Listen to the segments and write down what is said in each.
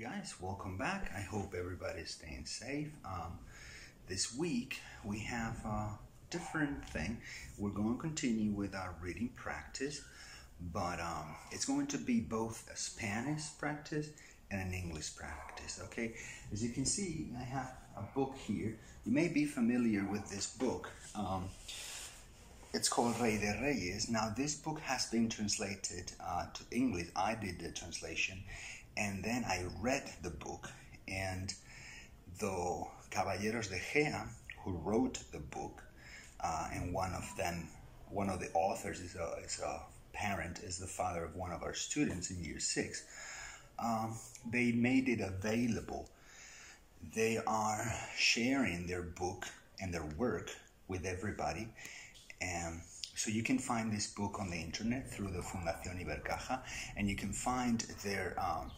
Guys, welcome back. I hope everybody's staying safe. Um, this week we have a different thing. We're going to continue with our reading practice, but um, it's going to be both a Spanish practice and an English practice. Okay, as you can see, I have a book here. You may be familiar with this book. Um, it's called Rey de Reyes. Now, this book has been translated uh, to English. I did the translation, and then I read the book. And the Caballeros de Exea, who wrote the book, uh, and one of them, one of the authors is a, is a parent, is the father of one of our students in year six. Um, they made it available. They are sharing their book and their work with everybody and so you can find this book on the internet through the Fundación Ibercaja, and you can find their um,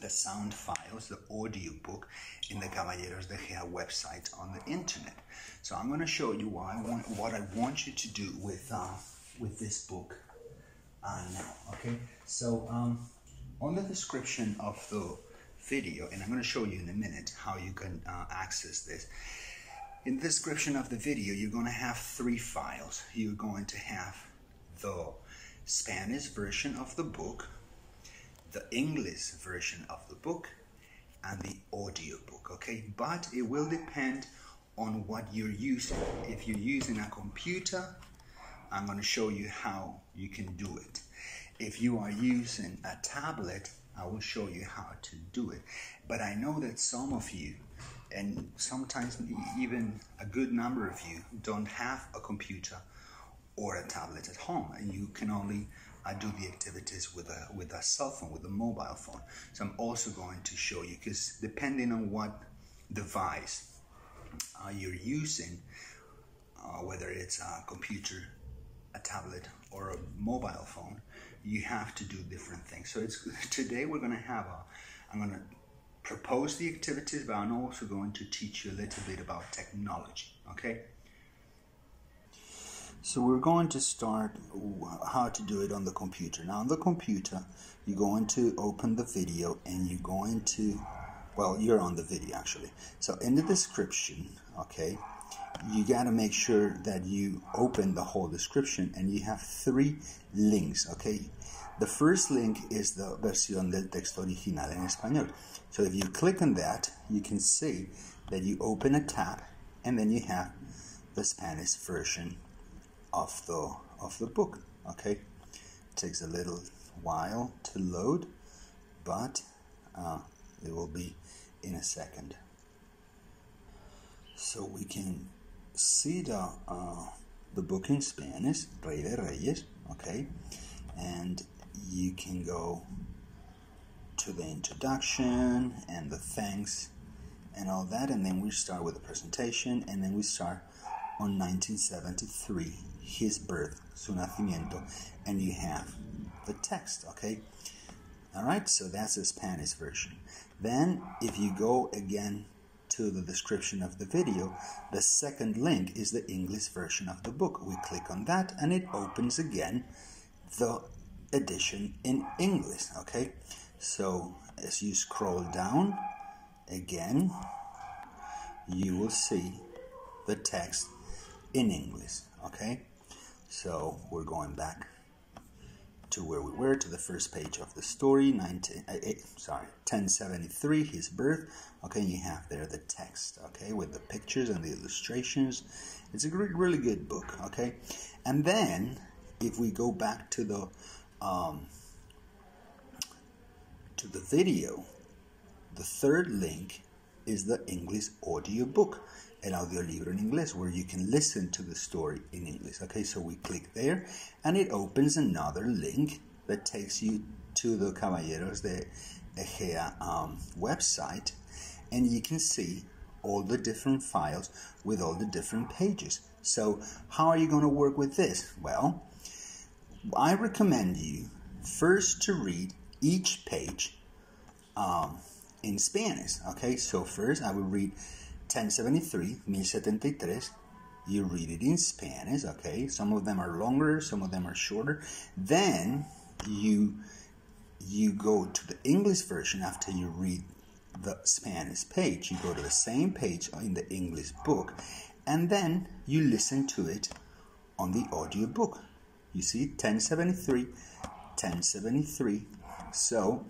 the sound files, the audio book, in the Caballeros de Exea website on the internet. So I'm going to show you what I want, what I want you to do with uh, with this book uh, now. Okay, so um, on the description of the video, and I'm going to show you in a minute how you can uh, access this. In the description of the video, you're going to have three files. You're going to have the Spanish version of the book, the English version of the book, and the audio book, okay? But it will depend on what you're using. If you're using a computer, I'm going to show you how you can do it. If you are using a tablet, I will show you how to do it. But I know that some of you and sometimes even a good number of you don't have a computer or a tablet at home and you can only uh, do the activities with a with a cell phone with a mobile phone so i'm also going to show you because depending on what device uh, you're using uh, whether it's a computer a tablet or a mobile phone you have to do different things so it's today we're going to have a i'm going to propose the activities, but I'm also going to teach you a little bit about technology, okay? So we're going to start how to do it on the computer. Now on the computer, you're going to open the video and you're going to, well, you're on the video actually. So in the description, okay, you got to make sure that you open the whole description and you have three links, okay? The first link is the versión del texto original en español. So if you click on that, you can see that you open a tab and then you have the Spanish version of the of the book. Okay, it takes a little while to load, but uh, it will be in a second. So we can see the uh, the book in Spanish, Rey de Reyes. Okay, and you can go to the introduction and the thanks and all that, and then we start with the presentation, and then we start on 1973, his birth, su nacimiento, and you have the text, okay? All right, so that's the Spanish version. Then, if you go again to the description of the video, the second link is the English version of the book. We click on that, and it opens again the edition in English, okay? So as you scroll down again, you will see the text in English. Okay, so we're going back to where we were to the first page of the story 19 uh, eight, sorry 1073 his birth. Okay you have there the text okay with the pictures and the illustrations. It's a great, really good book okay? And then if we go back to the um, to the video. The third link is the English audio book, el audiolibro in English where you can listen to the story in English. Okay, so we click there and it opens another link that takes you to the Caballeros de Exea um, website and you can see all the different files with all the different pages. So, how are you going to work with this? Well, I recommend you first to read each page um, in Spanish. Okay, so first I will read 1073, 1073. You read it in Spanish, okay? Some of them are longer, some of them are shorter. Then you you go to the English version after you read the Spanish page. You go to the same page in the English book and then you listen to it on the audio book. You see 1073, 1073. So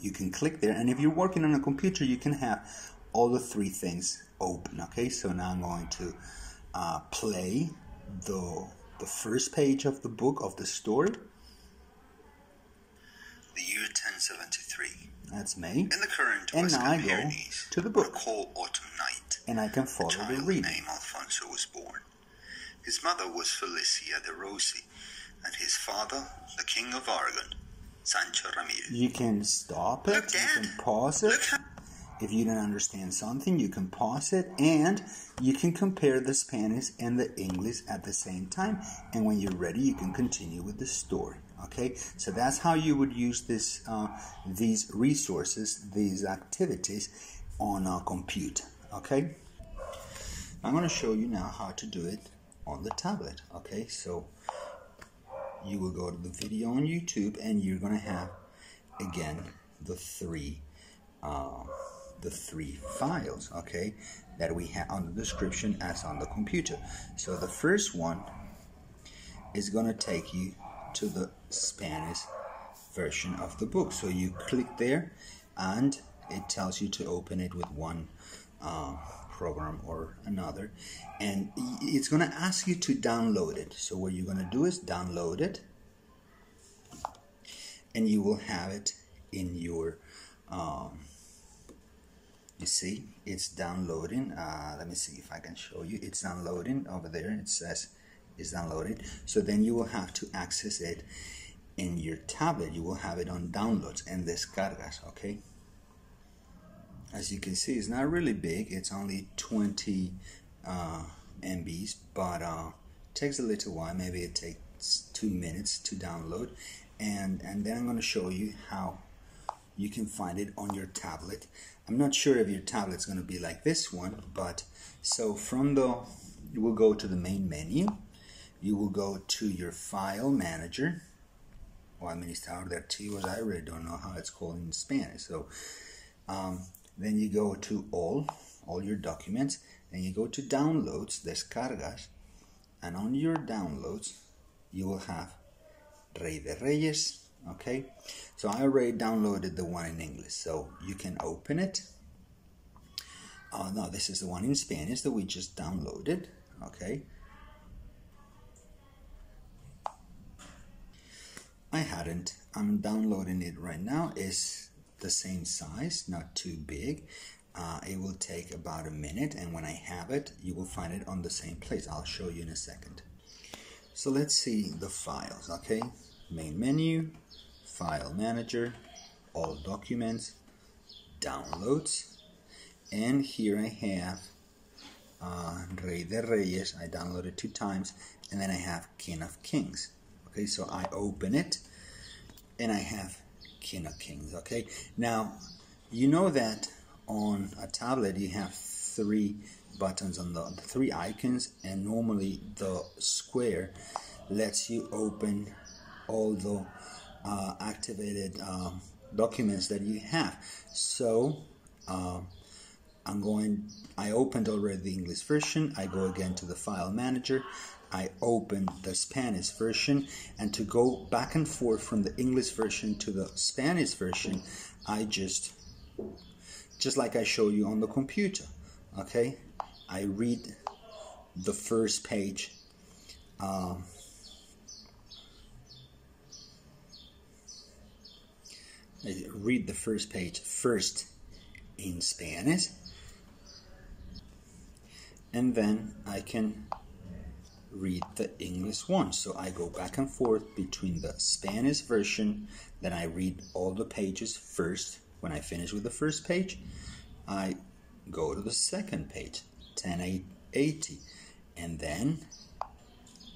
you can click there and if you're working on a computer you can have all the three things open. Okay, so now I'm going to uh, play the, the first page of the book of the story. The year 1073. That's me. In the current And now I go to the book. cold autumn night, And I can follow the reading. named Alfonso was born. His mother was Felicia de Roucy, and his father, the King of Aragon, Sancho Ramirez. You can stop it, Look, you Dad. can pause it. If you don't understand something, you can pause it and you can compare the Spanish and the English at the same time. And when you're ready, you can continue with the story. Okay, so that's how you would use this, uh, these resources, these activities on a computer. Okay, I'm going to show you now how to do it on the tablet. Okay, so you will go to the video on YouTube and you're going to have again the three uh, the three files okay that we have on the description as on the computer. So the first one is going to take you to the Spanish version of the book. So you click there and it tells you to open it with one uh, program or another. And it's going to ask you to download it. So what you're going to do is download it and you will have it in your um, you see it's downloading. Uh, let me see if I can show you. It's downloading over there. It says it's downloaded. So then you will have to access it in your tablet. You will have it on downloads and descargas okay? As you can see it's not really big. It's only 20 uh, MBs but uh, takes a little while. Maybe it takes two minutes to download. And and then I'm going to show you how you can find it on your tablet I'm not sure if your tablet's going to be like this one but so from the you will go to the main menu. You will go to your file manager. Or administrador de archivos I really don't know how it's called in Spanish. So um, then you go to all all your documents and you go to downloads descargas and on your downloads you will have Rey de Reyes okay? So I already downloaded the one in English so you can open it. Oh no this is the one in Spanish that we just downloaded okay? I hadn't. I'm downloading it right now. It's the same size not too big. Uh, it will take about a minute and when I have it you will find it on the same place. I'll show you in a second. So let's see the files okay main menu file manager all documents downloads and here I have uh, Rey de Reyes. I downloaded two times and then I have King of Kings. Okay so I open it and I have King of Kings okay? Now you know that on a tablet you have three buttons on the three icons and normally the square lets you open all the uh, activated um, documents that you have. So um, I'm going I opened already the English version. I go again to the file manager. I open the Spanish version. And to go back and forth from the English version to the Spanish version I just just like I show you on the computer okay? I read the first page um, read the first page first in Spanish and then I can read the English one. So I go back and forth between the Spanish version, then I read all the pages first. When I finish with the first page, I go to the second page, 1080, and then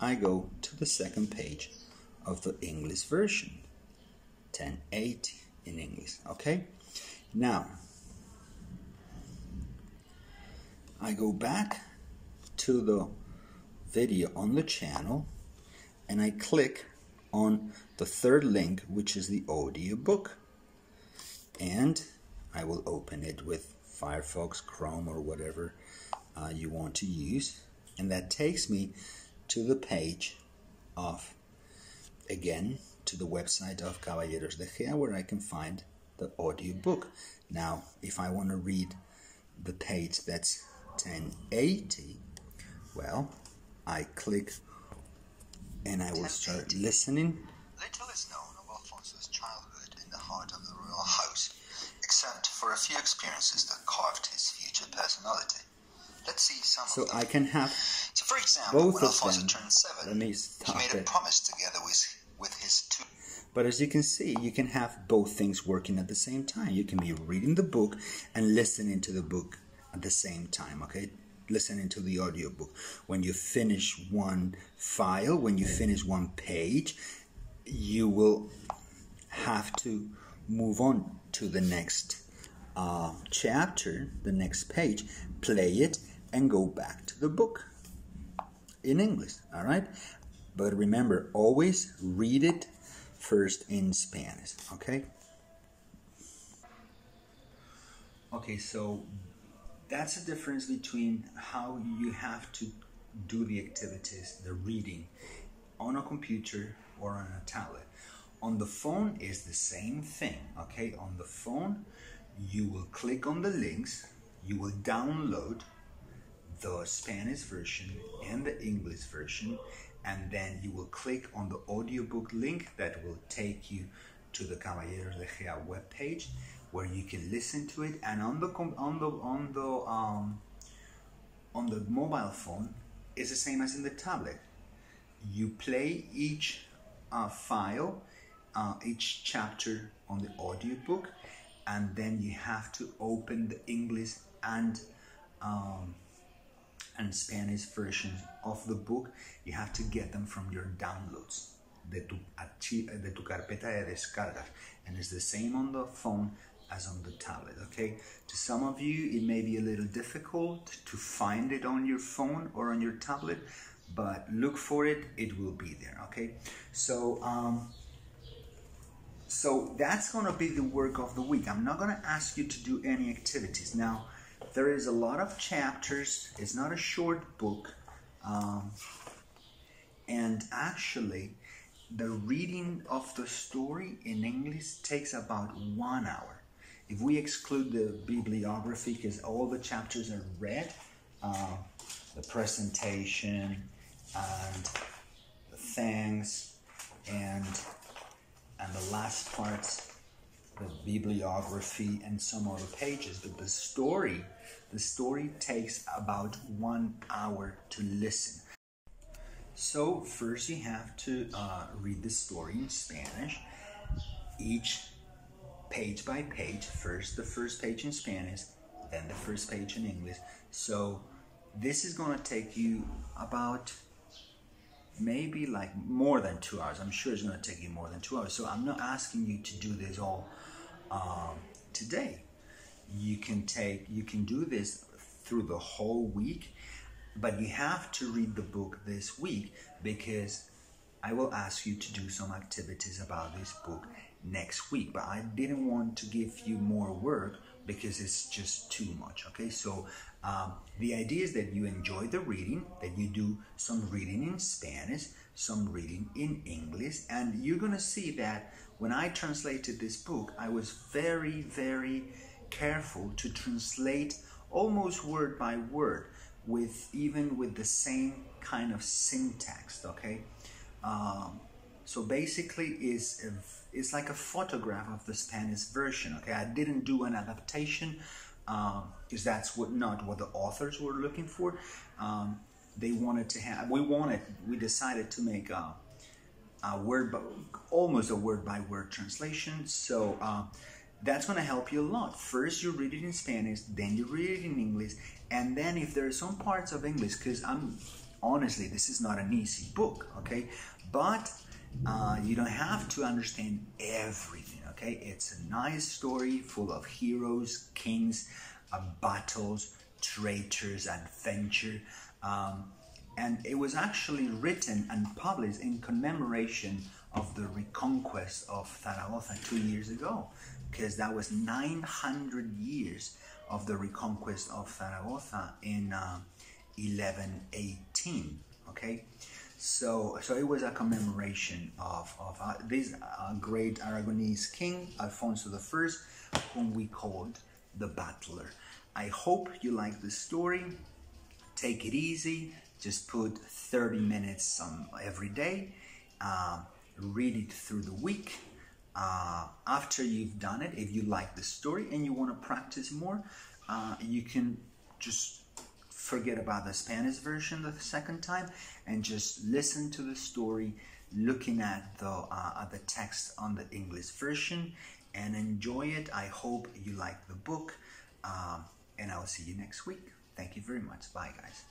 I go to the second page of the English version, 1080 in English. Okay, now I go back to the video on the channel and I click on the third link, which is the audiobook. And I will open it with Firefox, Chrome, or whatever uh, you want to use. And that takes me to the page of, again, to the website of Caballeros de Exea where I can find the audiobook. Now, if I want to read the page that's 1080, well, I click and I will start listening. Little is known of Alfonso's childhood in the heart of the royal house, except for a few experiences that carved his future personality. Let's see some So of them. I can have So, for example, both when of Alfonso them. turned seven, Let me he made a it. promise together with, with his two But as you can see, you can have both things working at the same time. You can be reading the book and listening to the book at the same time, okay? Listening to the audiobook. When you finish one file, when you finish one page, you will have to move on to the next uh, chapter, the next page, play it, and go back to the book in English, all right? But remember, always read it first in Spanish, okay? Okay, so that's the difference between how you have to do the activities, the reading, on a computer or on a tablet. On the phone is the same thing, okay? On the phone, you will click on the links, you will download the Spanish version and the English version, and then you will click on the audiobook link that will take you to the Caballeros de Exea webpage where you can listen to it. And on the on the on the um, on the mobile phone, it's the same as in the tablet. You play each uh, file, uh, each chapter on the audiobook, and then you have to open the English and um, and Spanish versions of the book, you have to get them from your downloads, de tu, de tu carpeta de descargas. And it's the same on the phone as on the tablet, okay? To some of you, it may be a little difficult to find it on your phone or on your tablet, but look for it, it will be there, okay? So, um, so that's to be the work of the week. I'm not to ask you to do any activities. Now, there is a lot of chapters. It's not a short book. Um, and actually, the reading of the story in English takes about one hour. If we exclude the bibliography, because all the chapters are read, uh, the presentation and the thanks and and the last parts, the bibliography and some other pages. But the story, the story takes about one hour to listen. So first you have to uh, read the story in Spanish, each page by page. First the first page in Spanish, then the first page in English. So this is going to take you about maybe like more than two hours. I'm sure it's going to take you more than two hours. So I'm not asking you to do this all um, today. You can take, you can do this through the whole week, but you have to read the book this week because I will ask you to do some activities about this book next week. But I didn't want to give you more work because it's just too much. Okay, so um, the idea is that you enjoy the reading, that you do some reading in Spanish, some reading in English, and you're gonna see that when I translated this book, I was very, very careful to translate almost word by word with even with the same kind of syntax okay? Um, so basically is it's like a photograph of the spanish version okay? I didn't do an adaptation because that's what not what the authors were looking for um, they wanted to have we wanted we decided to make a, a word by, almost a word by word translation so uh, that's going to help you a lot. First, you read it in Spanish, then you read it in English, and then if there are some parts of English, because I'm honestly, this is not an easy book, okay? But uh, you don't have to understand everything, okay? It's a nice story full of heroes, kings, uh, battles, traitors, adventure. Um, and it was actually written and published in commemoration of the reconquest of Zaragoza two years ago, because that was 900 years of the reconquest of Zaragoza in uh, 1118. Okay, so so it was a commemoration of of uh, this uh, great Aragonese king Alfonso I, whom we called the Battler. I hope you like the story. Take it easy. Just put 30 minutes on every day. Uh, read it through the week. Uh, after you've done it, if you like the story and you want to practice more, uh, you can just forget about the Spanish version the second time and just listen to the story, looking at the uh, at the text on the English version, and enjoy it. I hope you like the book, um, and I'll see you next week. Thank you very much. Bye, guys.